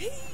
Hey.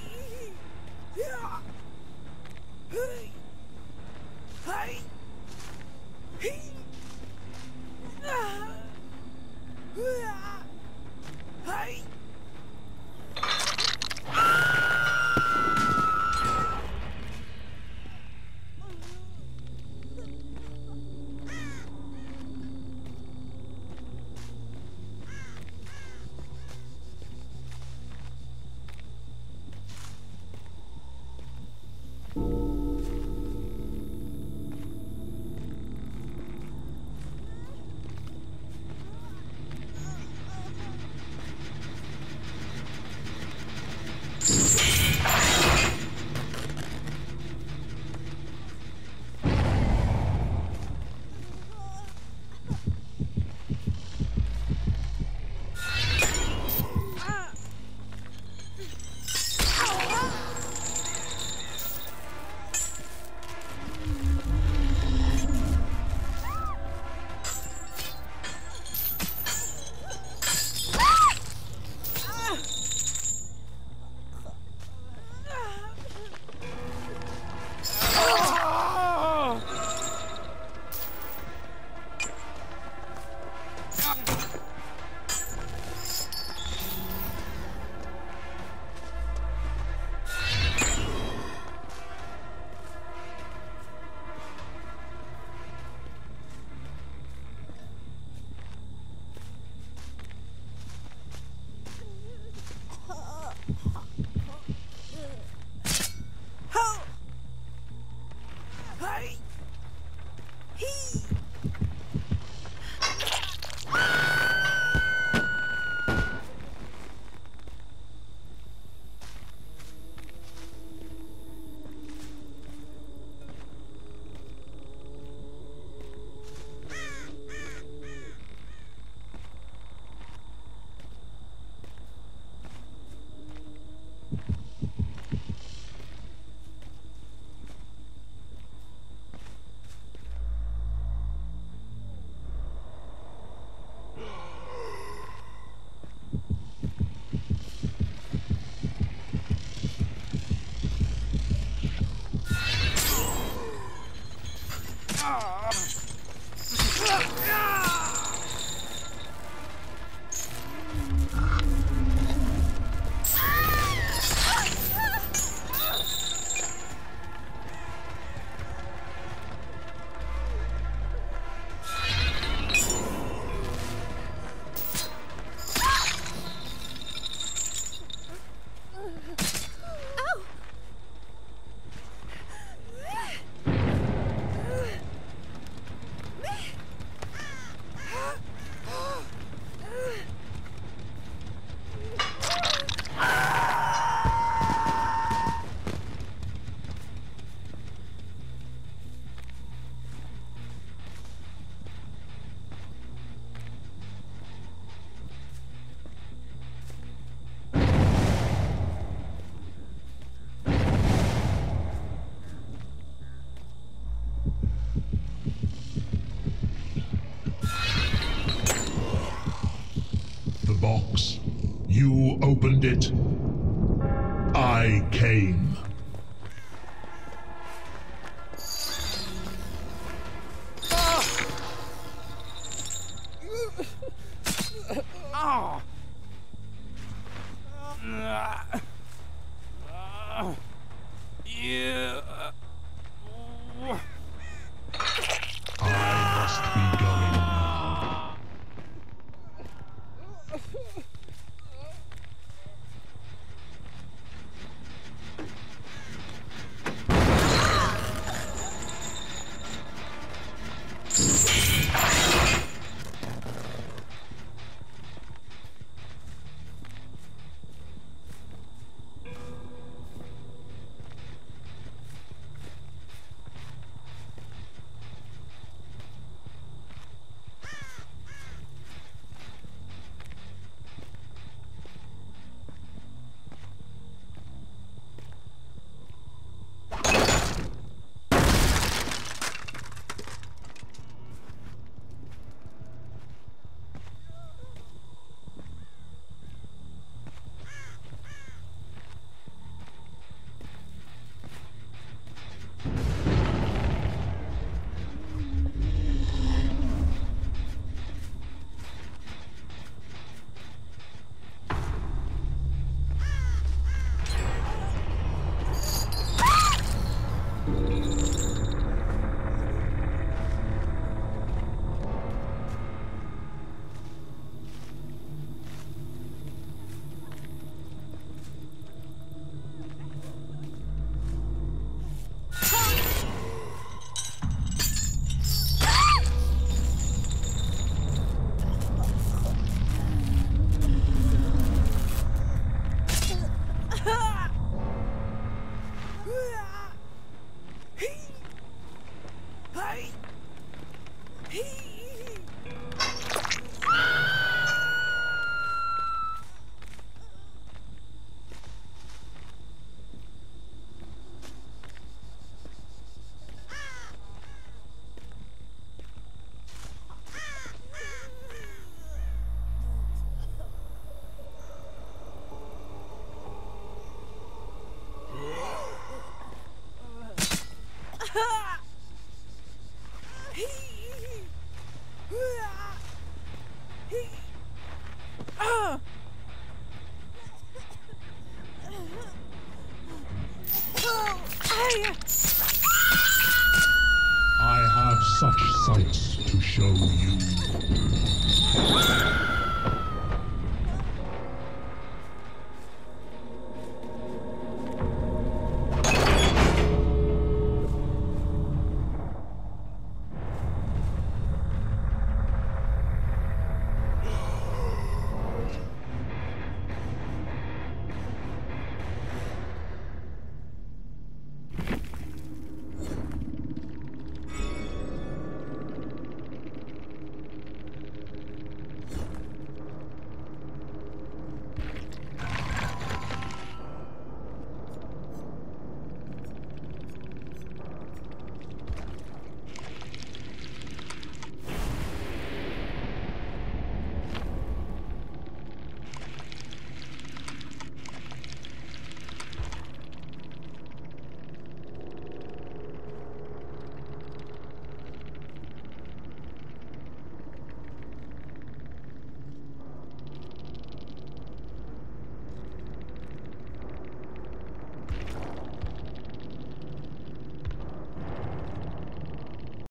Yeah. The box. You opened it. I came. I